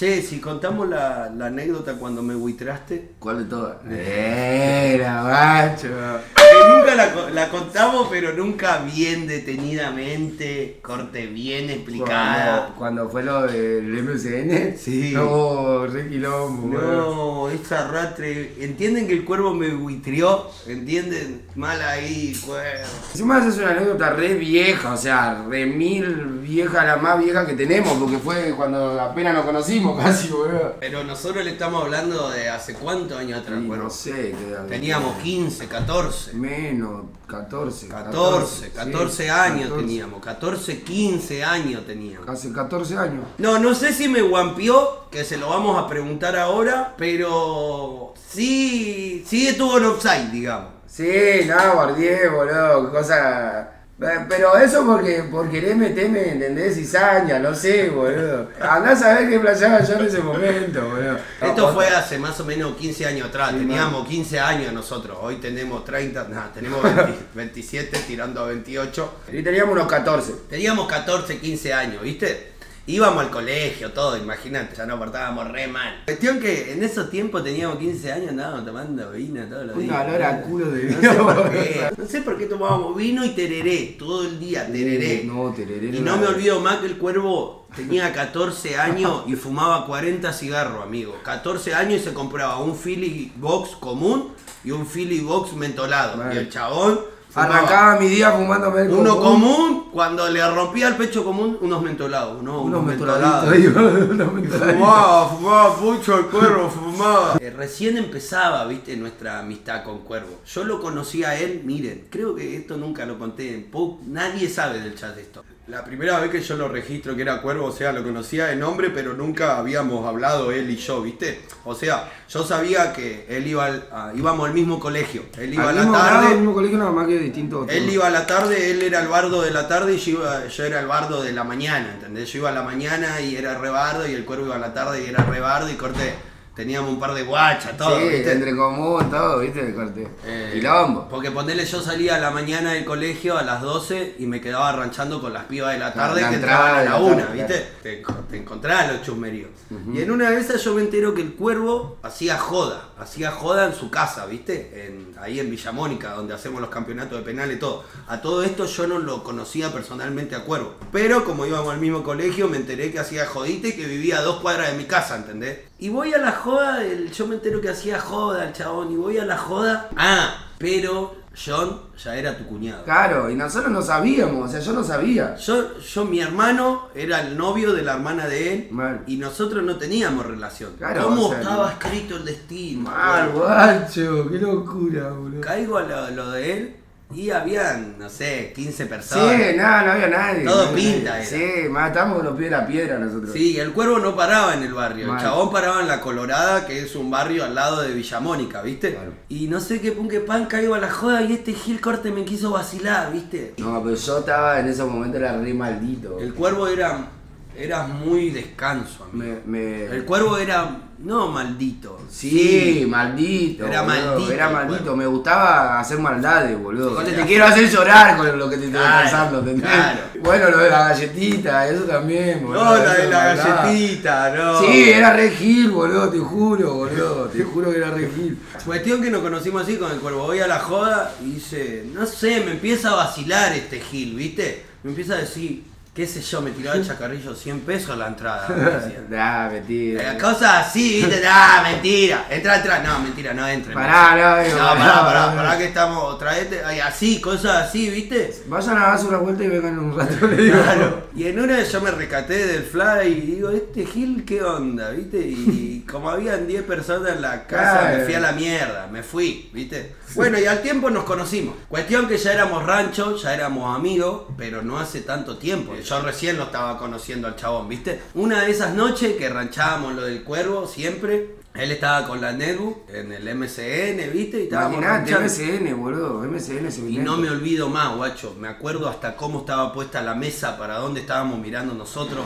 Che, si contamos la, la anécdota cuando me buitraste, ¿Cuál de todas? Era, macho. Que nunca la, co- la contamos, pero nunca bien detenidamente, corte bien explicada. Cuando, cuando fue lo del MCN. Sí. No, re quilombo. No, esa ratre. ¿Entienden que el cuervo me buitrió? ¿Entienden? Mal ahí, cuervo. Encima es una anécdota re vieja, o sea, re mil vieja, la más vieja que tenemos, porque fue cuando apenas nos conocimos casi, weón. Pero nosotros le estamos hablando de hace cuántos años atrás, Y cuervo. no sé, edad Teníamos 15, 14. Menos, 14. 14, 14 sí, años 14. teníamos, 14, 15 años teníamos. Hace 14 años. No, no sé si me guampió, que se lo vamos a preguntar ahora, pero sí, sí estuvo en offside, digamos. Sí, no, guardié, boludo, qué cosa... Eh, Pero eso porque por querer meterme, ¿entendés? Cizaña, no sé, boludo. Andás a ver qué playaba yo en ese momento, boludo. Esto fue hace más o menos 15 años atrás, Sí, teníamos 15 años nosotros, hoy tenemos 30, nada, tenemos 20 27 tirando a 28. Y teníamos unos 14. Teníamos 14, 15 años, ¿viste? Íbamos al colegio, todo, imagínate, ya nos portábamos re mal. Cuestión que en esos tiempos teníamos 15 años, andábamos tomando vino todos los Un días. calor a culo de No sé por qué, no sé por qué tomábamos vino y tereré, todo el día, tereré. No, tereré. Y no me olvido más que el cuervo tenía 14 años y fumaba 40 cigarros, amigo. 14 años y se compraba un Philly Box común y un Philly Box mentolado. Vale. Y el chabón Arrancaba mi día fumándome el uno común. común, cuando le rompía el pecho común, unos mentolados. No, Unos mentolados. unos. Fumaba, fumaba mucho el cuervo, fumaba. Eh, recién empezaba, viste, nuestra amistad con Cuervo. Yo lo conocí a él, miren, creo que esto nunca lo conté en nadie sabe del chat de esto. La primera vez que yo lo registro que era Cuervo, o sea, lo conocía de nombre, pero nunca habíamos hablado él y yo, viste. O sea, yo sabía que él iba al, íbamos al mismo colegio. Él iba Al a la mismo grado, tarde. al mismo colegio, nada más que distinto. Él iba a la tarde, él era el bardo de la tarde y yo, iba- yo era el bardo de la mañana, ¿entendés? Yo iba a la mañana y era rebardo y el cuervo iba a la tarde y era rebardo y corté. Teníamos un par de guachas, todo, sí, ¿viste? entre común, todo, ¿viste? De corte. Eh, Quilombo. Porque ponele, yo salía a la mañana del colegio a las 12 y me quedaba ranchando con las pibas de la tarde la que entraban a la la 1, tarde, ¿viste? Te, te encontrabas los chusmeríos. Y en una de esas yo me entero que el cuervo hacía joda, hacía joda en su casa, ¿viste? Ahí en Villamónica, donde hacemos los campeonatos de penal y todo. A todo esto yo no lo conocía personalmente a Cuervo. Pero como íbamos al mismo colegio, me enteré que hacía jodita y que vivía a dos cuadras de mi casa, ¿entendés? Y voy a la joda, el- yo me entero que hacía joda el chabón, y voy a la joda. Ah, pero John ya era tu cuñado. Claro, y nosotros no sabíamos, o sea, yo no sabía. Yo, yo, mi hermano era el novio de la hermana de él Mal. y nosotros no teníamos relación. Claro, ¿Cómo o sea, estaba no. escrito el destino? Mal, guacho, qué locura, boludo. caigo a lo, lo de él y habían, no sé, 15 personas. Sí, nada, no había nadie. Todo no pinta nadie. era. Sí, matamos con los pies de la piedra nosotros. Sí, el cuervo no paraba en el barrio. El chabón paraba en La Colorada, que es un barrio al lado de Villamónica, ¿viste? Claro. Y no sé qué pun que pan caigo a la joda y este Gil Corte me quiso vacilar, ¿viste? No, pero yo estaba en esos momentos, era re maldito. El cuervo era, era muy descanso, amigo. Me, me... El cuervo era, no maldito. Sí, maldito. Era boludo, maldito, Era maldito. Me gustaba hacer maldades, boludo. Te era- quiero hacer llorar con lo que te estoy Claro, pasando, ¿entendés? claro. Bueno, lo de la galletita, eso también, boludo. No, la eso de la maldad. galletita, no. Sí, era re gil, boludo, te juro, boludo. Te juro que era re gil. Cuestión que nos conocimos así con el cuervo. Voy a la joda y dice, no sé, me empieza a vacilar este Gil, ¿viste? Me empieza a decir, qué sé yo, me tiraba el chacarrillo 100 pesos la entrada. Nah, mentira. Eh, Cosas así, ¿viste? Ah, mentira. Entra, entra. No, mentira, no entra. Pará, no, digo, No, pará, pará, pará, pará. pará que estamos, traete, ay, así, cosas así, ¿viste? Vayan a darse una vuelta y vengan un rato, le digo. Claro. Y en una yo me recaté del fly y digo, este Gil, ¿qué onda? ¿Viste? Y como habían 10 personas en la casa, Claro. me fui a la mierda, me fui, ¿viste? Bueno, y al tiempo nos conocimos. Cuestión que ya éramos rancho, ya éramos amigos, pero no hace tanto tiempo. Yo recién lo estaba conociendo al chabón, ¿viste? Una de esas noches que ranchábamos lo del cuervo siempre. Él estaba con la Nedu en el MCN, ¿viste? Y estábamos Imaginate. MSN, boludo. MSN se Y no me olvido más, guacho. Me acuerdo hasta cómo estaba puesta la mesa, para dónde estábamos mirando nosotros.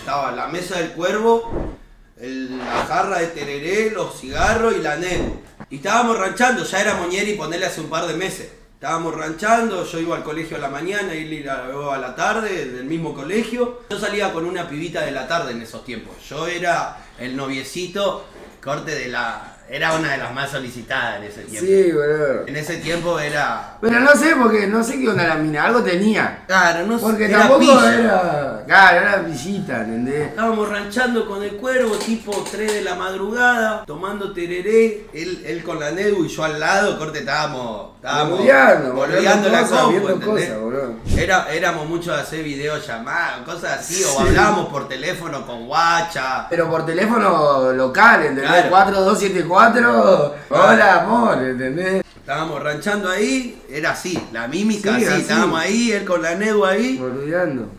Estaba la mesa del cuervo, el- la jarra de tereré, los cigarros y la nenu. Y estábamos ranchando, ya era Moñeri ponerle hace un par de meses. Estábamos ranchando, yo iba al colegio a la mañana, él iba a la tarde, del mismo colegio. Yo salía con una pibita de la tarde en esos tiempos. Yo era el noviecito, corte de la. Era una de las más solicitadas en ese tiempo. Sí, boludo. En ese tiempo era. Pero no sé, porque no sé qué onda la mina, algo tenía. Claro, no sé. Porque era tampoco pilla. era. Claro, era visita, ¿entendés? Estábamos ranchando con el cuervo, tipo 3 de la madrugada, tomando tereré, él, él con la Nedu y yo al lado, corte, estábamos. Estábamos Boludeando, boludeando la boludo. Era, éramos muchos de hacer videollamadas, cosas así, o hablábamos por teléfono con guacha. Pero por teléfono local, ¿entendés? Claro. 4274. Hola, amor, ¿entendés? Estábamos ranchando ahí, era así, la mímica Sí, así, así. estábamos ahí, él con la Nedu ahí.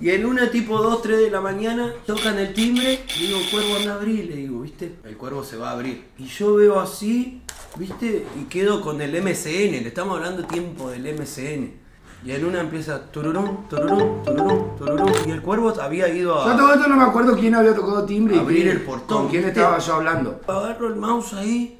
Y en una tipo 2, 3 de la mañana tocan el timbre y digo, cuervo anda a abrir, le digo, ¿viste? El cuervo se va a abrir. Y yo veo así, ¿viste? Y quedo con el MCN, le estamos hablando tiempo del MCN. Y en una empieza tururón, tururón, tururón, tururón. Y el cuervo había ido Yo a todo esto no me acuerdo quién había tocado timbre y abrir quién- el portón. con quién estaba yo hablando. Agarro el mouse ahí,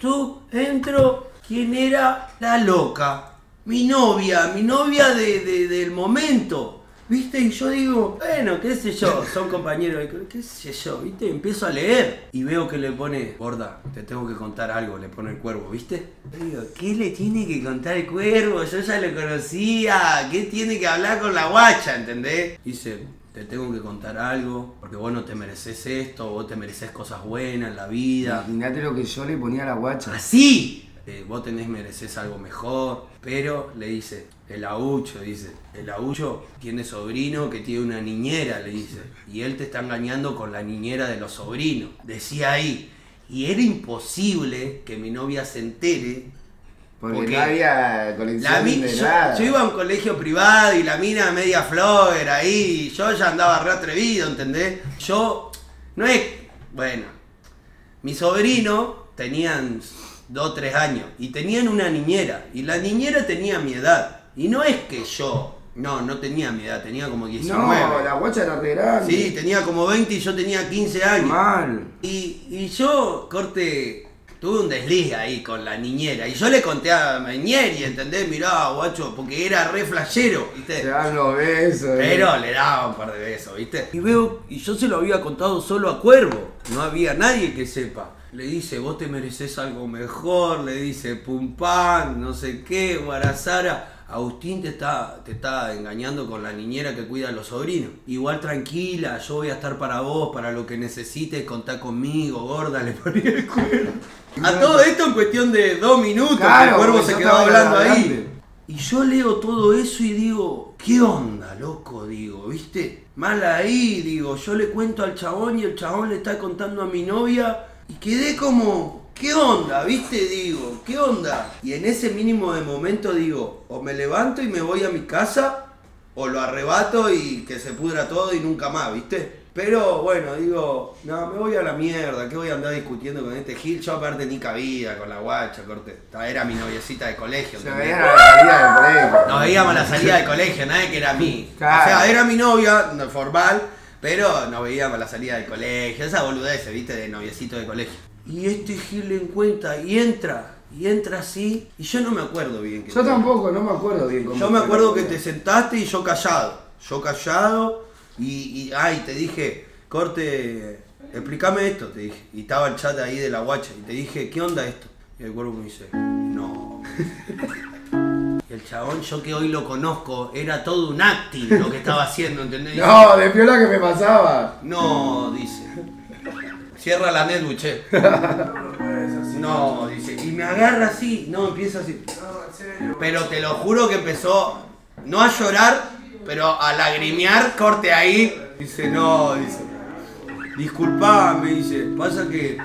tú, entro. ¿Quién era? La loca. Mi novia, mi novia de, de- del momento. ¿Viste? Y yo digo, bueno, qué sé yo, son compañeros, qué sé yo, ¿viste? Empiezo a leer y veo que le pone, gorda, te tengo que contar algo, le pone el cuervo, ¿viste? Digo, ¿qué le tiene que contar el cuervo? Yo ya lo conocía, ¿qué tiene que hablar con la guacha, ¿entendés? Dice, te tengo que contar algo, porque vos no te mereces esto, vos te mereces cosas buenas en la vida. Imagínate lo que yo le ponía a la guacha. Así. Eh, vos tenés, mereces algo mejor. Pero le dice, el aucho, dice, el aucho tiene sobrino que tiene una niñera, le dice. Y él te está engañando con la niñera de los sobrinos. Decía ahí. Y era imposible que mi novia se entere. Porque, porque no había La conexión mi- de yo, nada. yo iba a un colegio privado y la mina media flogger ahí. y Yo ya andaba re atrevido, ¿entendés? Yo, no es. Bueno, mi sobrino tenían 2 3 años y tenían una niñera. Y la niñera tenía mi edad. Y no es que yo. No, no tenía mi edad, tenía como 19. No, la guacha era re grande. Sí, tenía como 20 y yo tenía 15 años. Mal. Y, y yo, corte, tuve un desliz ahí con la niñera. Y yo le conté a Meñeri, ¿entendés? Mirá, guacho, porque era re flashero, ¿viste? dan los besos. eh. Pero le daba un par de besos, ¿viste? Y veo, y yo se lo había contado solo a Cuervo. No había nadie que sepa. Le dice, vos te mereces algo mejor, le dice, pum pam, no sé qué, Guarazara. Agustín te está, te está engañando con la niñera que cuida a los sobrinos. Igual tranquila, yo voy a estar para vos, para lo que necesites, contá conmigo, gorda, le ponía el cuervo. A todo esto en cuestión de dos minutos, Claro, el cuervo se estaba hablando ahí. Y yo leo todo eso y digo, ¿qué onda, loco? Digo, ¿viste? Mal ahí, digo, yo le cuento al chabón y el chabón le está contando a mi novia y quedé como, ¿qué onda? ¿Viste? Digo, ¿qué onda? Y en ese mínimo de momento digo, o me levanto y me voy a mi casa, o lo arrebato y que se pudra todo y nunca más, ¿viste? Pero bueno, digo, no, me voy a la mierda, ¿qué voy a andar discutiendo con este Gil? Yo aparte ni cabida con la guacha, corte. Era mi noviecita de colegio. Se ¿entendés? veían a la salida del colegio. Nos veíamos a la salida del colegio, nadie que era mí. Claro. O sea, era mi novia, no formal, pero nos veíamos a la salida del colegio. Esa boludez, viste, de noviecito de colegio. Y este Gil le encuentra y entra, y entra así, y yo no me acuerdo bien. que Yo tampoco, no me acuerdo bien cómo Yo me acuerdo que te sentaste y yo callado. Yo callado, y, y ay, te dije, corte, explícame esto, te dije. Y estaba el chat ahí de la guacha, y te dije, ¿qué onda esto? Y el cuervo me dice, no. El chabón, yo que hoy lo conozco, era todo un acting lo que estaba haciendo, ¿entendés? No, de piola que me pasaba. No, dice. Cierra la netbook, che. No, dice. Y me agarra así. No, empieza así. Pero te lo juro que empezó, no a llorar, pero a lagrimear, corte ahí. Dice, no, dice. Disculpa, me dice. Pasa que,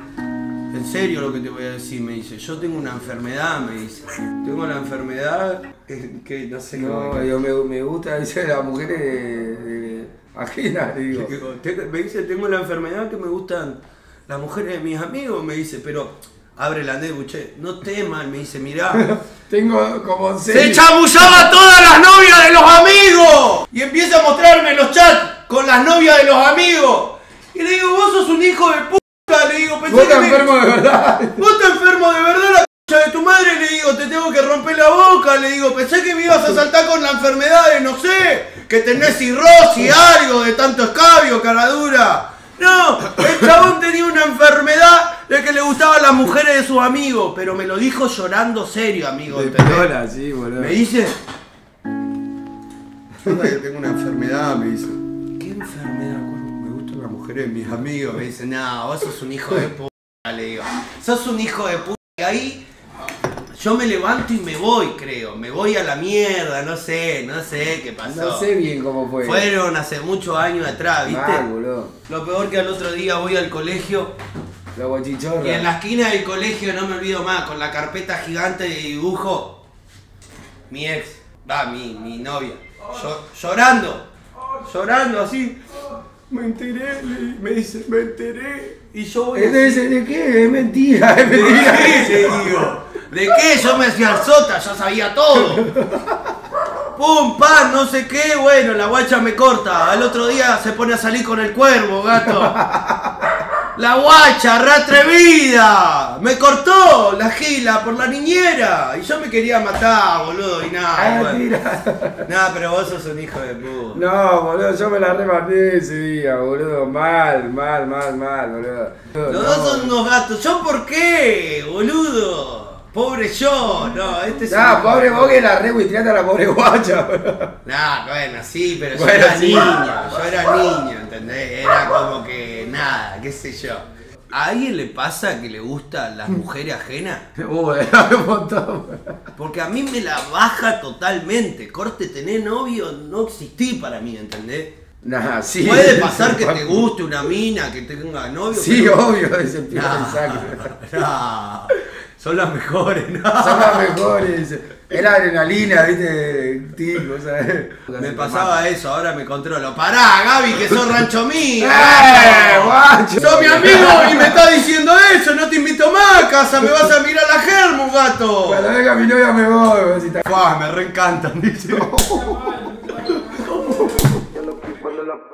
en serio lo que te voy a decir, me dice. Yo tengo una enfermedad, me dice. Tengo la enfermedad que, que no sé cómo. No, yo me, me gusta, dice las mujeres de, de- ajenas, digo. Me dice, tengo la enfermedad que me gustan las mujeres de mis amigos, me dice, pero abre la nebuche, no temas, me dice, mirá. Tengo como ¡Se seis. chamullaba a todas las novias de los amigos! Y empieza a mostrarme los chats con las novias de los amigos. Y le digo, vos sos un hijo de puta, le digo, pensé Vos que me- enfermo de verdad. Vos estás enfermo de verdad, la de tu madre, le digo, te tengo que romper la boca, le digo, pensé que me ibas a saltar con la enfermedad de, no sé, que tenés cirrosis, algo, de tanto escabio, cara dura. No, el chabón tenía una enfermedad de que le gustaban las mujeres de sus amigos, pero me lo dijo llorando serio, amigo. De ¿entendés? piola, sí, boludo. Me dice. Que tengo una enfermedad, me dice. ¿Qué enfermedad? Mis amigos. Me dice, no, vos sos un hijo de puta, le digo. Sos un hijo de puta. Y ahí yo me levanto y me voy, creo. Me voy a la mierda, no sé, no sé qué pasó. No sé bien cómo fue. Fueron hace muchos años atrás, ¿viste? Mal, boludo. Lo peor que al otro día voy al colegio Los guachichorros. y en la esquina del colegio, no me olvido más, con la carpeta gigante de dibujo, mi ex, va, mi, mi novia, llo- llorando, llorando así. Me enteré, le- me dice, me enteré. Y yo voy así. ¿de qué? Es mentira, es ¿De mentira. qué? Le digo. ¿De qué? Yo me hacía el sota, yo sabía todo. Pum, pan, no sé qué, bueno, la guacha me corta. Al otro día se pone a salir con el cuervo, gato. La guacha, re atrevida. Me cortó la gila por la niñera. Y yo me quería matar, boludo, y nada. Ah, bueno. Nada, pero vos sos un hijo de puta. No, boludo, yo me la rematé ese día, boludo. Mal, mal, mal, mal, boludo. Los No. dos son unos gatos. ¿Yo por qué, boludo? Pobre yo. No, este es No, un- pobre vos que la re a la pobre guacha, boludo. Nah, bueno, sí, pero Bueno, yo era sí. niño, yo era niño, ¿entendés? Era como que nada, qué sé yo. ¿A alguien le pasa que le gustan las mujeres ajenas? Dame un montón. Porque a mí me la baja totalmente. Corte, tener novio no existí para mí, ¿entendés? Nah, sí. Puede pasar que te guste una mina, que tenga novio. Sí, pero- obvio, No, de sangre. no, son las mejores, ¿no? Son las mejores. Es la adrenalina, viste, ¿sabes? Me pasaba eso, ahora me controlo. Pará, Gaby, que sos rancho mío. ¡Eh, guacho! Sos mi amigo y me estás diciendo eso, no te invito más a casa, me vas a mirar la germu, gato. Cuando venga mi novia me voy, está- Fua, me reencantan, dice.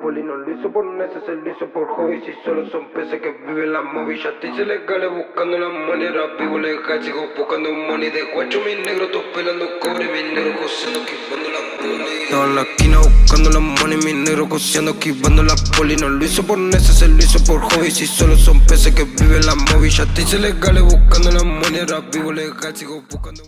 Cuando la poli no lo hizo por necesidad, se lo hizo por hobby Si solo son peces que viven las movillas Te hice legales buscando la manera Vivo legal, sigo buscando money. De guacho mi negro, todos pelando cobre Mi negro cosiendo, esquivando la poli en la esquina buscando la money Mi negro cosiendo, esquivando la poli. No lo hizo por se lo hizo por hobby Si solo son peces que viven las movillas Te hice legales buscando la manera Vivo legal, sigo buscando